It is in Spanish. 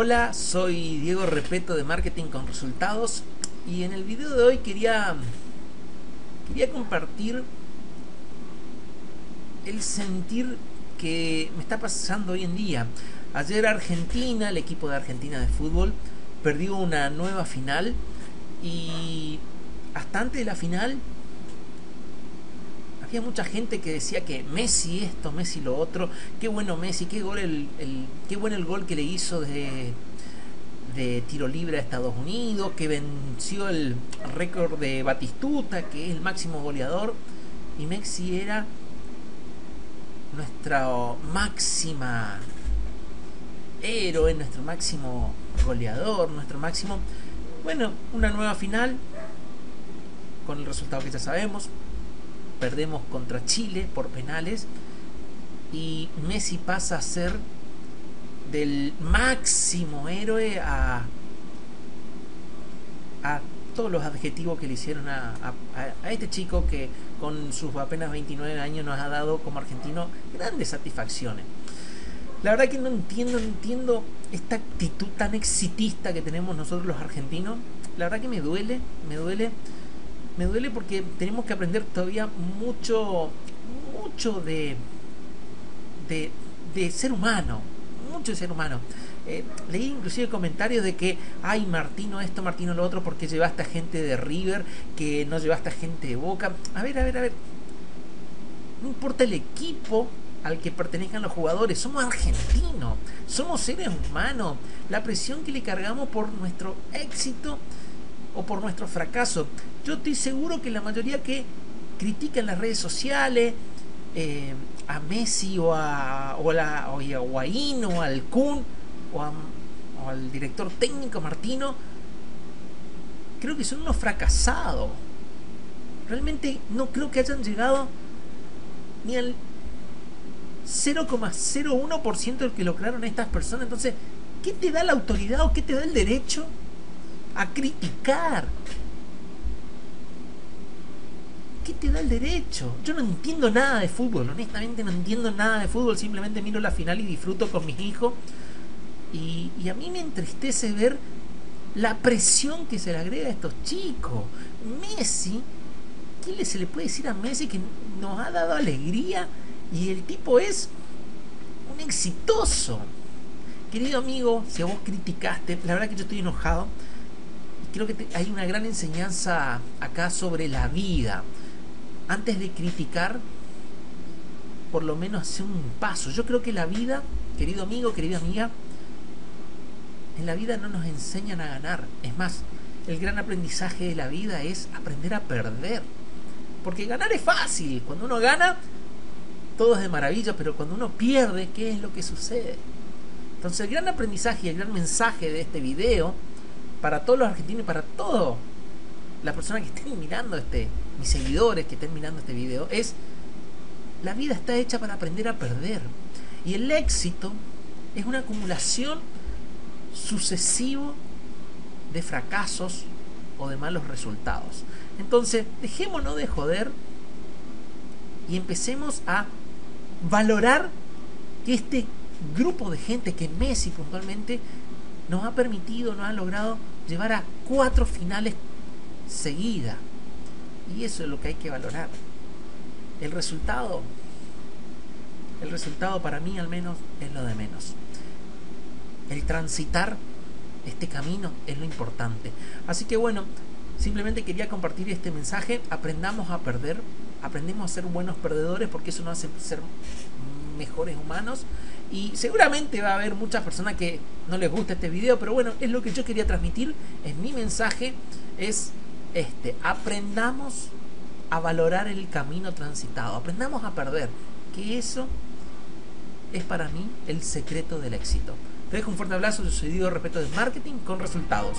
Hola, soy Diego Repeto de Marketing con Resultados y en el video de hoy quería, quería compartir el sentir que me está pasando hoy en día. Ayer Argentina, el equipo de Argentina de fútbol, perdió una nueva final y hasta antes de la final había mucha gente que decía que Messi esto, Messi lo otro, qué bueno Messi, qué gol el, qué bueno el gol que le hizo de, de tiro libre a Estados Unidos, que venció el récord de Batistuta, que es el máximo goleador, y Messi era nuestra máxima héroe, nuestro máximo goleador, nuestro máximo, bueno, una nueva final con el resultado que ya sabemos, perdemos contra Chile por penales y Messi pasa a ser del máximo héroe a, a todos los adjetivos que le hicieron a, a, este chico que con sus apenas 29 años nos ha dado como argentino grandes satisfacciones. La verdad que no entiendo, no entiendo esta actitud tan exitista que tenemos nosotros los argentinos. La verdad que me duele, me duele me duele porque tenemos que aprender todavía mucho, mucho de, de, ser humano, mucho de ser humano. Eh, leí inclusive comentarios de que, ay, Martino esto, Martino lo otro, porque llevaste a gente de River, que no llevaste a gente de Boca. A ver, a ver, a ver. No importa el equipo al que pertenezcan los jugadores, somos argentinos, somos seres humanos. La presión que le cargamos por nuestro éxito o por nuestro fracaso. Yo estoy seguro que la mayoría que critican las redes sociales eh, a Messi o a, o, la, o a Guaín o al Kun o, o al director técnico Martino, creo que son unos fracasados. Realmente no creo que hayan llegado ni al 0,01% del que lograron estas personas. Entonces, ¿qué te da la autoridad o qué te da el derecho a criticar. ¿Qué te da el derecho? Yo no entiendo nada de fútbol, honestamente no entiendo nada de fútbol, simplemente miro la final y disfruto con mis hijos. Y, a mí me entristece ver la presión que se le agrega a estos chicos. Messi, ¿qué se le puede decir a Messi que nos ha dado alegría? Y el tipo es un exitoso. Querido amigo, si a vos criticaste, la verdad que yo estoy enojado creo que hay una gran enseñanza acá sobre la vida. Antes de criticar, por lo menos hacer un paso. Yo creo que la vida, querido amigo, querida amiga, en la vida no nos enseñan a ganar. Es más, el gran aprendizaje de la vida es aprender a perder. Porque ganar es fácil. Cuando uno gana, todo es de maravilla, pero cuando uno pierde, ¿qué es lo que sucede? Entonces el gran aprendizaje y el gran mensaje de este video para todos los argentinos y para todo la persona que estén mirando este, mis seguidores que estén mirando este video, es la vida está hecha para aprender a perder. Y el éxito es una acumulación sucesivo de fracasos o de malos resultados. Entonces, dejémonos de joder y empecemos a valorar que este grupo de gente, que Messi puntualmente, nos ha permitido, nos ha logrado llevar a cuatro finales seguidas. Y eso es lo que hay que valorar. El resultado, el resultado para mí al menos es lo de menos. El transitar este camino es lo importante. Así que bueno, simplemente quería compartir este mensaje. Aprendamos a perder, aprendemos a ser buenos perdedores porque eso nos hace ser mejores humanos y seguramente va a haber muchas personas que no les gusta este video, pero bueno, es lo que yo quería transmitir, es mi mensaje, es este, aprendamos a valorar el camino transitado, aprendamos a perder, que eso es para mí el secreto del éxito. Te dejo un fuerte abrazo, yo soy Diego Respeto de Marketing con resultados.